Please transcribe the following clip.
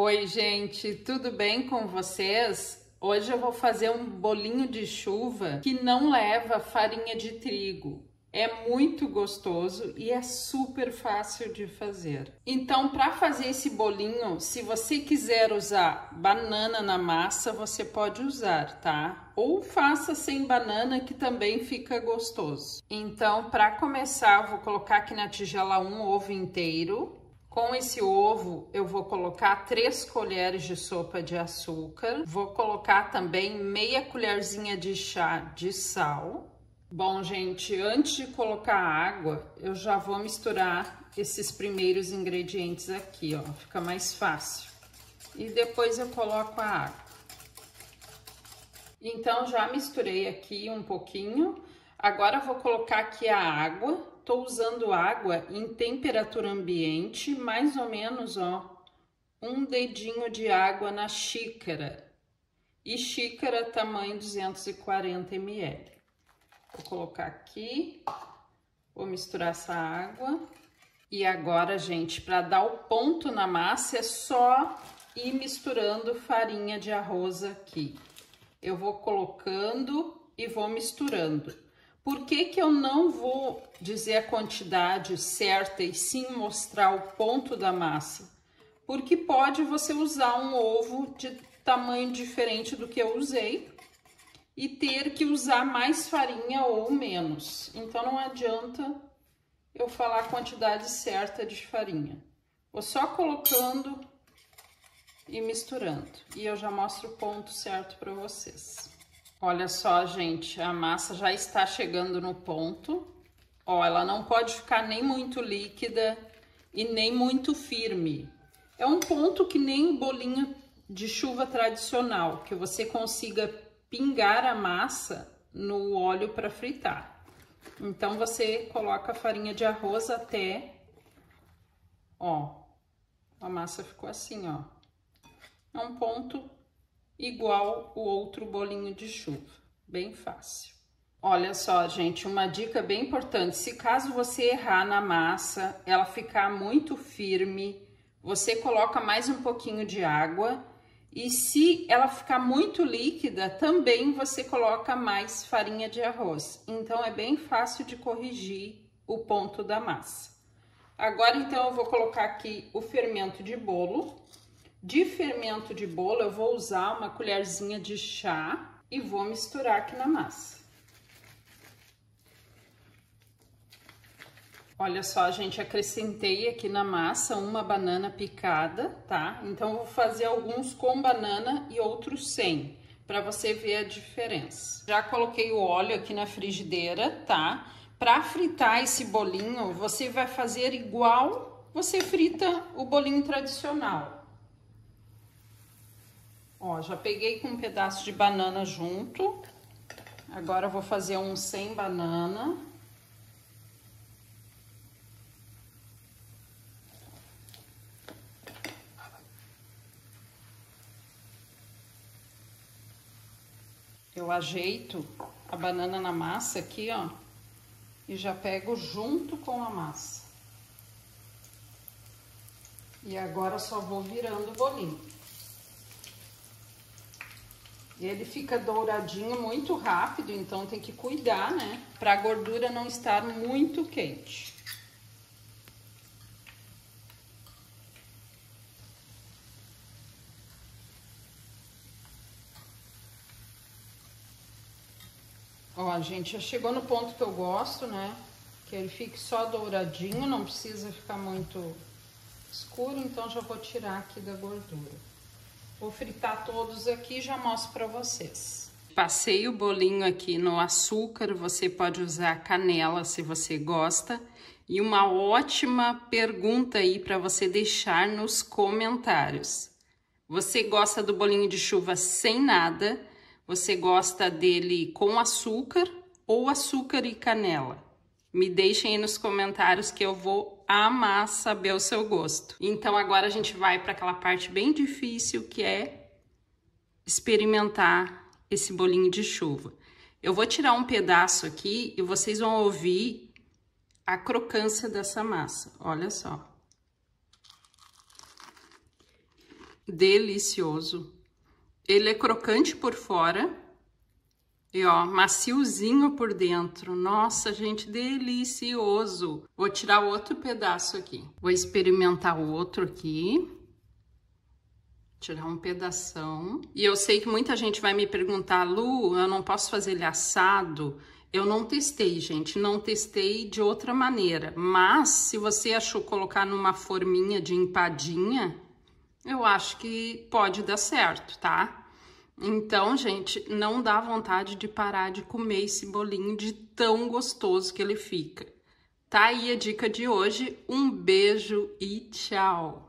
Oi, gente, tudo bem com vocês? Hoje eu vou fazer um bolinho de chuva que não leva farinha de trigo. É muito gostoso e é super fácil de fazer. Então, para fazer esse bolinho, se você quiser usar banana na massa, você pode usar, tá? Ou faça sem banana que também fica gostoso. Então, para começar, vou colocar aqui na tigela um ovo inteiro. Com esse ovo, eu vou colocar três colheres de sopa de açúcar. Vou colocar também meia colherzinha de chá de sal Bom, gente, antes de colocar a água, eu já vou misturar esses primeiros ingredientes aqui, ó, fica mais fácil. E depois eu coloco a água. Então, já misturei aqui um pouquinho. Agora, vou colocar aqui a água. Tô usando água em temperatura ambiente, mais ou menos, ó, um dedinho de água na xícara. E xícara tamanho 240 ml. Vou colocar aqui, vou misturar essa água. E agora, gente, para dar o ponto na massa, é só ir misturando farinha de arroz aqui. Eu vou colocando e vou misturando. Por que que eu não vou dizer a quantidade certa e sim mostrar o ponto da massa? Porque pode você usar um ovo de tamanho diferente do que eu usei e ter que usar mais farinha ou menos. Então não adianta eu falar a quantidade certa de farinha. Vou só colocando e misturando. E eu já mostro o ponto certo para vocês. Olha só, gente, a massa já está chegando no ponto. Ó, ela não pode ficar nem muito líquida e nem muito firme. É um ponto que nem bolinho de chuva tradicional, que você consiga pingar a massa no óleo para fritar. Então, você coloca a farinha de arroz até, ó, a massa ficou assim, ó. É um ponto igual o outro bolinho de chuva, bem fácil. Olha só, gente, uma dica bem importante. Se caso você errar na massa, ela ficar muito firme, você coloca mais um pouquinho de água e se ela ficar muito líquida, também você coloca mais farinha de arroz. Então, é bem fácil de corrigir o ponto da massa. Agora, então, eu vou colocar aqui o fermento de bolo. De fermento de bolo, eu vou usar uma colherzinha de chá e vou misturar aqui na massa. Olha só, gente, acrescentei aqui na massa uma banana picada, tá? Então, vou fazer alguns com banana e outros sem, para você ver a diferença. Já coloquei o óleo aqui na frigideira, tá? Para fritar esse bolinho, você vai fazer igual você frita o bolinho tradicional. Ó, já peguei com um pedaço de banana junto. Agora, vou fazer um sem banana. Eu ajeito a banana na massa aqui, ó, e já pego junto com a massa. E agora só vou virando o bolinho. Ele fica douradinho muito rápido, então tem que cuidar, né? Para a gordura não estar muito quente. Ó, gente, já chegou no ponto que eu gosto, né? Que ele fique só douradinho, não precisa ficar muito escuro, então já vou tirar aqui da gordura. Vou fritar todos aqui e já mostro pra vocês. Passei o bolinho aqui no açúcar, você pode usar canela se você gosta. E uma ótima pergunta aí para você deixar nos comentários. Você gosta do bolinho de chuva sem nada? Você gosta dele com açúcar ou açúcar e canela? Me deixem aí nos comentários que eu vou amar saber o seu gosto. Então agora a gente vai para aquela parte bem difícil que é experimentar esse bolinho de chuva. Eu vou tirar um pedaço aqui e vocês vão ouvir a crocância dessa massa. Olha só. delicioso. Ele é crocante por fora e ó, maciozinho por dentro. Nossa, gente, delicioso. Vou tirar outro pedaço aqui. Vou experimentar o outro aqui. Tirar um pedação. E eu sei que muita gente vai me perguntar, Lu, eu não posso fazer ele assado? Eu não testei, gente, não testei de outra maneira. Mas, se você achou colocar numa forminha de empadinha, eu acho que pode dar certo, tá? Então, gente, não dá vontade de parar de comer esse bolinho de tão gostoso que ele fica. Tá aí a dica de hoje. Um beijo e tchau!